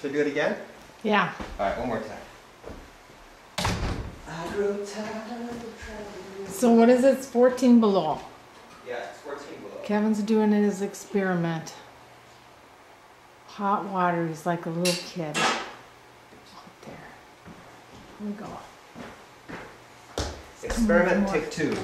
Should I do it again? Yeah. All right, one more time. So what is it? It's 14 below. Yeah, it's 14 below. Kevin's doing his experiment. Hot water. He's like a little kid. Out there. Here we go. Experiment take two.